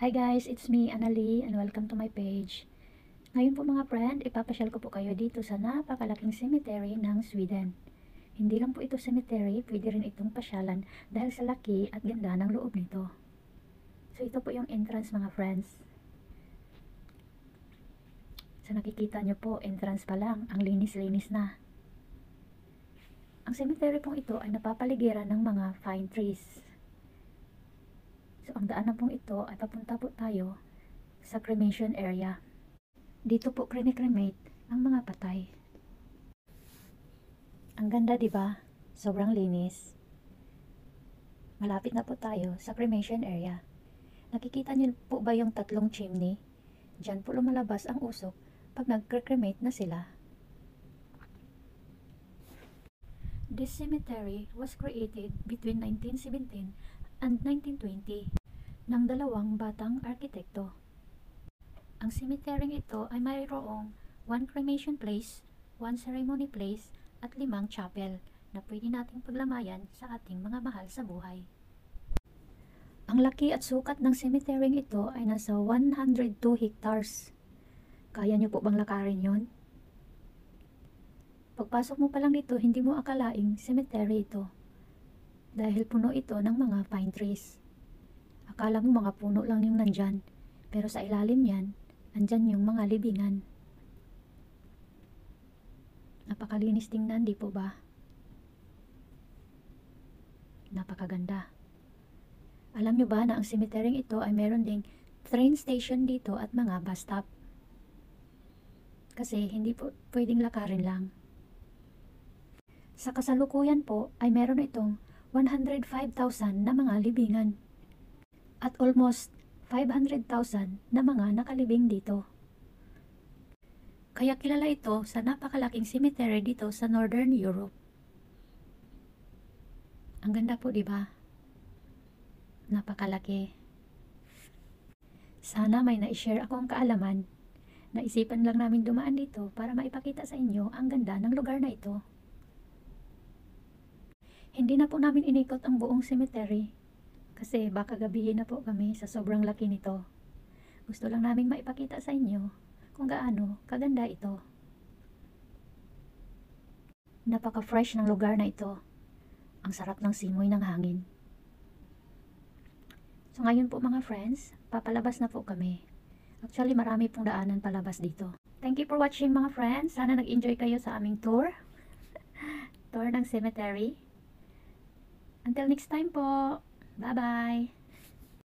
Hi guys, it's me, Annalie, and welcome to my page. Ngayon po mga friend, ipapasyal ko po kayo dito sa napakalaking cemetery ng Sweden. Hindi lang po ito cemetery, pwede rin itong pasyalan dahil sa laki at ganda ng loob nito. So ito po yung entrance mga friends. Sa nakikita nyo po, entrance pa lang, ang linis-linis na. Ang cemetery pong ito ay napapaligiran ng mga fine trees. Ang daanan pong ito ay papunta po tayo sa cremation area. Dito po cremate ang mga patay. Ang ganda, di ba? Sobrang linis. Malapit na po tayo sa cremation area. Nakikita niyo po ba yung tatlong chimney? Diyan po lumalabas ang usok pag nag-cremate na sila. This cemetery was created between 1917 and 1920 ng dalawang batang arkitekto. Ang cemetery ito ay mayroong one cremation place, one ceremony place, at limang chapel na pwede nating paglamayan sa ating mga mahal sa buhay. Ang laki at sukat ng cemetery ito ay nasa 102 hectares. Kaya niyo po bang lakarin yon? Pagpasok mo pa lang dito, hindi mo akalaing cemetery ito. Dahil puno ito ng mga pine trees. Akala mo mga puno lang yung nandyan, pero sa ilalim yan, andyan yung mga libingan. Napakalinis tingnan, di po ba? Napakaganda. Alam nyo ba na ang cemetery ito ay meron ding train station dito at mga bus stop? Kasi hindi po pwedeng lakarin lang. Sa kasalukuyan po ay meron itong 105,000 na mga libingan at almost 500,000 na mga nakalibing dito. Kaya kilala ito sa napakalaking cemetery dito sa Northern Europe. Ang ganda po, di ba? Napakalaki. Sana may na-share akong kaalaman. Naisipan lang namin dumaan dito para maipakita sa inyo ang ganda ng lugar na ito. Hindi na po namin inikot ang buong cemetery kasi baka gabihin na po kami sa sobrang laki nito. Gusto lang naming maipakita sa inyo kung gaano kaganda ito. Napaka-fresh ng lugar na ito. Ang sarap ng simoy ng hangin. So ngayon po mga friends, papalabas na po kami. Actually marami pong daanan palabas dito. Thank you for watching mga friends. Sana nag-enjoy kayo sa aming tour. tour ng cemetery. Until next time po. 拜拜。